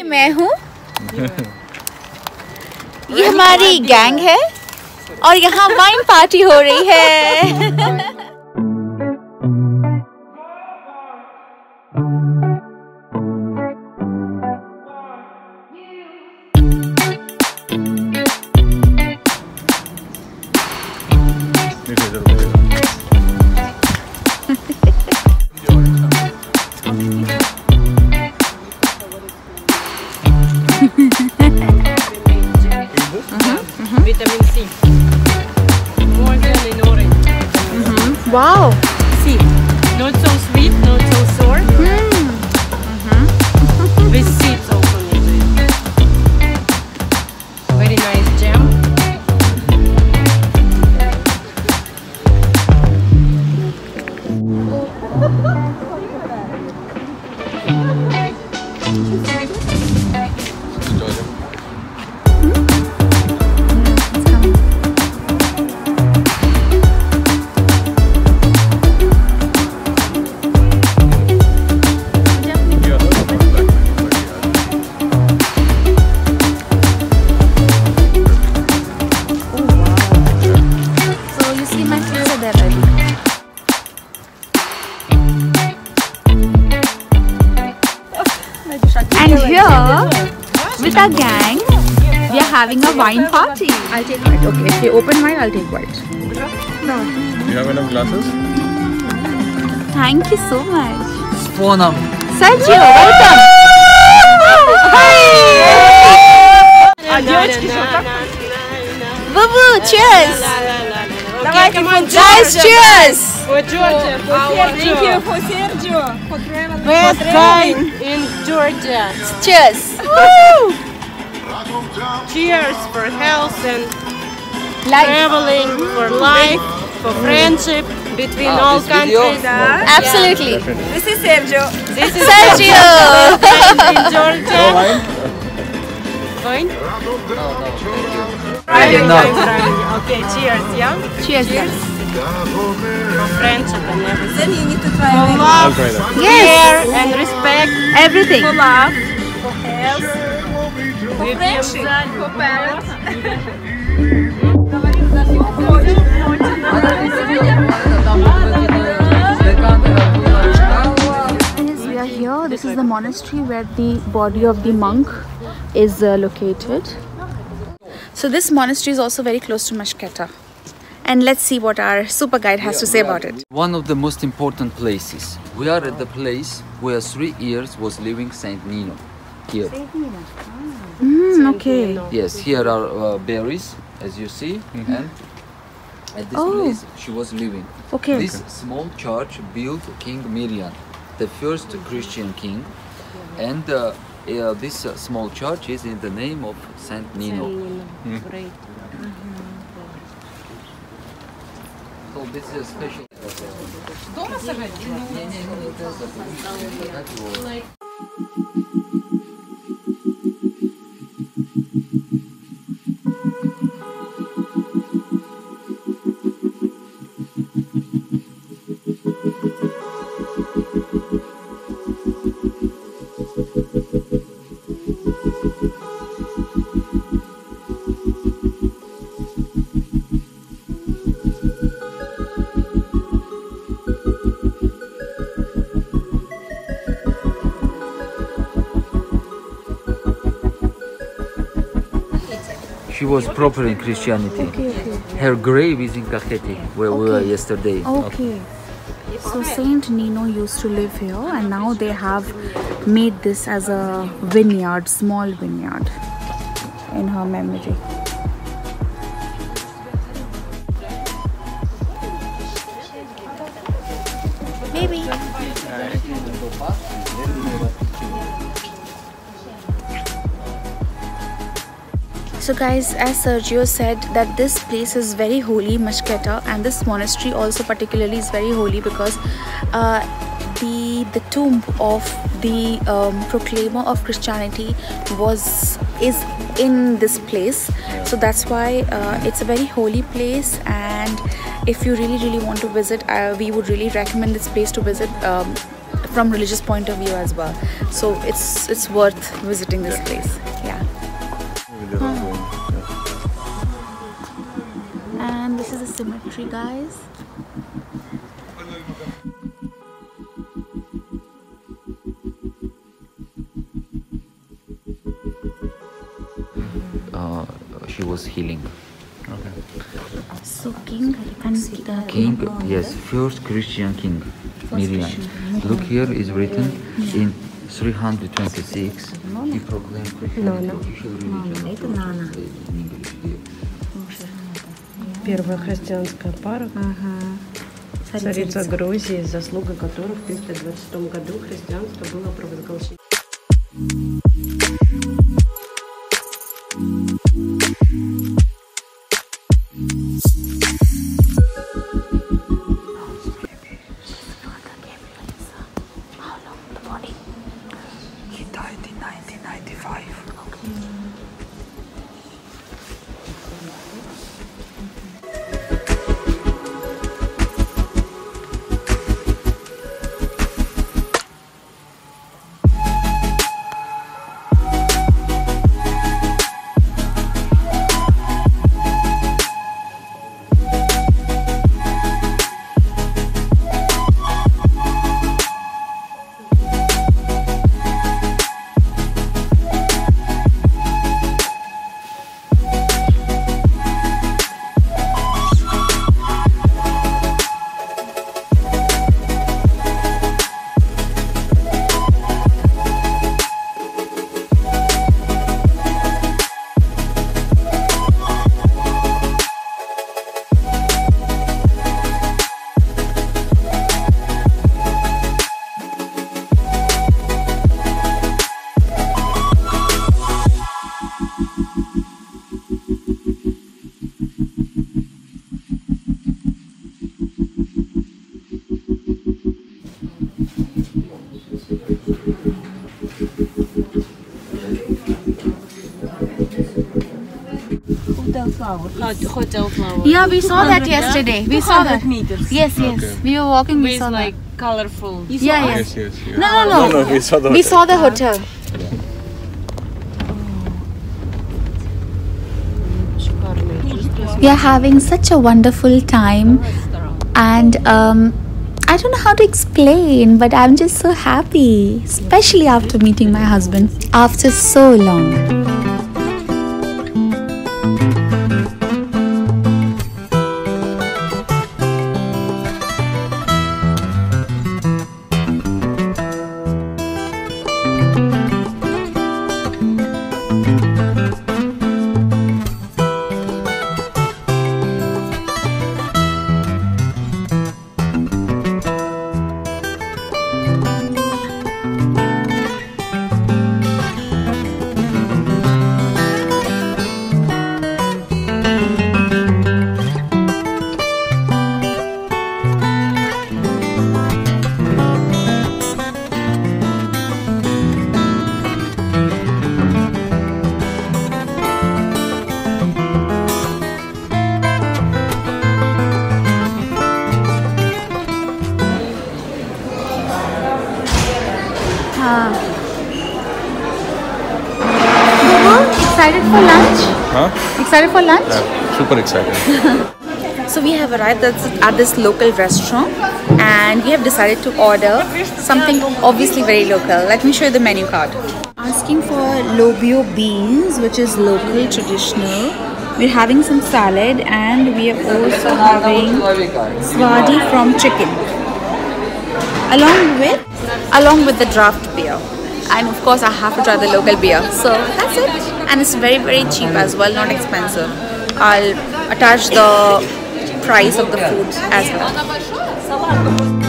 ये मैं हूँ? ये हमारी गैंग है और यहाँ वाइन पार्टी हो रही है। Mm-hmm. Vitamin C. More than in orange. Wow See, not wine party. I'll take white. Okay, if you open wine, I'll take white. You have enough glasses? Thank you so much. Sponam. Sergio, welcome. Boo boo, cheers. Okay, come on, Guys, cheers. For Georgia, for Sergio. for Sergio for travel. Best guy in Georgia. Cheers. Cheers for health and Life. traveling, for life, for friendship between Ah, all this video? countries. Absolutely. This is Sergio. This is Sergio. friend in Georgia. wine? Wine? Enough. Okay, cheers, yeah? Cheers, guys. For friendship and everything. Then you need to try For. I'll love, try that. care and respect. Everything. For love, for health, we are here. This is the monastery where the body of the monk is uh, located. So this monastery is also very close to Mtskheta. And let's see what our super guide has to say about it. One of the most important places. We are at the place where three years was living Saint Nino. Here. Hmm, okay. Yes, here are uh, berries, as you see, and at this Oh. place she was living. Okay. This small church built King Mirian, the first Christian king, and uh, uh, this uh, small church is in the name of Saint Nino. Great. So this is a special. She was proper in Christianity. Her grave is in Kakheti, where we were yesterday. Okay. So Saint Nino used to live here and now they have made this as a vineyard, small vineyard in her memory. Maybe. So guys, as Sergio said that this place is very holy, Mtskheta, and this monastery also particularly is very holy because uh, the the tomb of the um, proclaimer of Christianity was is in this place. So that's why uh, it's a very holy place, and if you really really want to visit, uh, we would really recommend this place to visit. Um, from religious point of view as well. So it's it's worth visiting this place. And this is the cemetery, guys. Uh, she was healing. Okay. So king and King, yes, first Christian king, Mirian. Look here is written in 326. He proclaimed Christianity official religion. Первая христианская пара. Царица Грузии, заслуга которой в 326 году христианство было провозглашено. Hotel Flower. Hotel Flower. Yeah, we saw that yesterday. We saw that. Meters. Yes, yes. Okay. We were walking. We With saw like that. colorful. You yeah, yeah. Yes, yes, yes. No, no, no. no, no we saw the hotel. We saw the hotel. We are having such a wonderful time, and um, I don't know how to explain, but I'm just so happy, especially after meeting my husband after so long. Excited for lunch? Huh? Excited for lunch? Yeah, super excited. So we have arrived at, at this local restaurant and we have decided to order something obviously very local. Let me show you the menu card. Asking for lobio beans which is local traditional. We're having some salad and we are also having swadi from chicken. Along with along with the draft beer. And of course I have to try the local beer. So that's it. And it's very very cheap as well, not expensive. I'll attach the price of the food as well.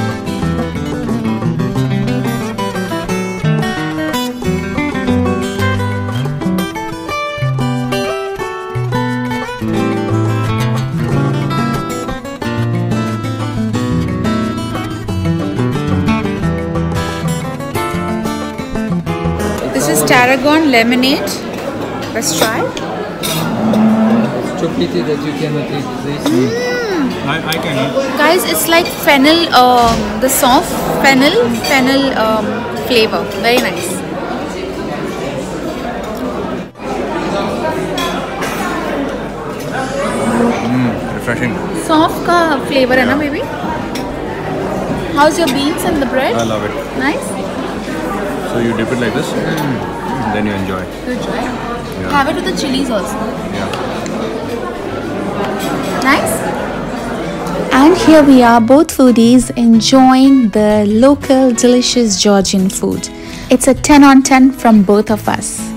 Tarragon lemonade. Let's try. So pity that you cannot eat this. I, I can eat. Guys, it's like fennel, um, the soft fennel fennel um, flavor. Very nice. Refreshing. Soft ka flavor है ना maybe? How's your beans and the bread? I love it. Nice. So you dip it like this, then you enjoy. Good. Yeah. Have it with the chilies also. Yeah. Nice. And here we are, both foodies enjoying the local delicious Georgian food. It's a 10 on 10 from both of us.